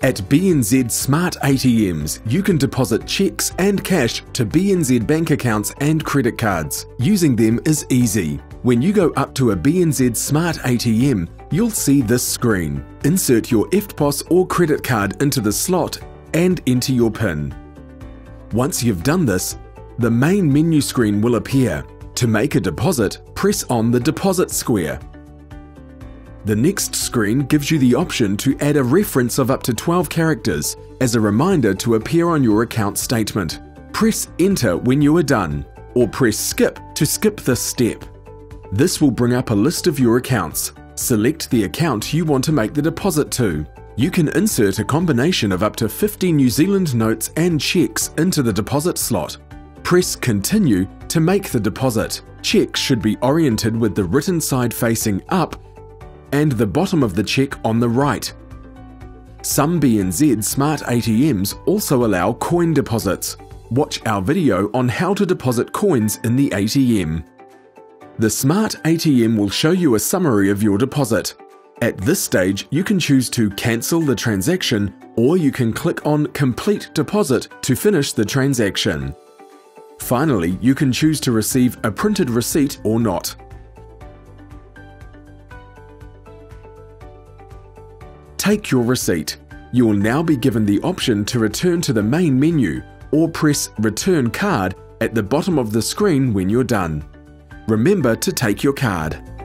At BNZ Smart ATMs, you can deposit checks and cash to BNZ bank accounts and credit cards. Using them is easy. When you go up to a BNZ Smart ATM, you'll see this screen. Insert your EFTPOS or credit card into the slot and enter your PIN. Once you've done this, the main menu screen will appear. To make a deposit, press on the deposit square. The next screen gives you the option to add a reference of up to 12 characters as a reminder to appear on your account statement. Press enter when you are done, or press skip to skip this step. This will bring up a list of your accounts. Select the account you want to make the deposit to. You can insert a combination of up to 50 New Zealand notes and cheques into the deposit slot. Press continue to make the deposit. Cheques should be oriented with the written side facing up and the bottom of the cheque on the right. Some BNZ Smart ATMs also allow coin deposits. Watch our video on how to deposit coins in the ATM. The Smart ATM will show you a summary of your deposit. At this stage, you can choose to cancel the transaction or you can click on Complete Deposit to finish the transaction. Finally, you can choose to receive a printed receipt or not. Take your receipt. You will now be given the option to return to the main menu or press Return Card at the bottom of the screen when you're done. Remember to take your card.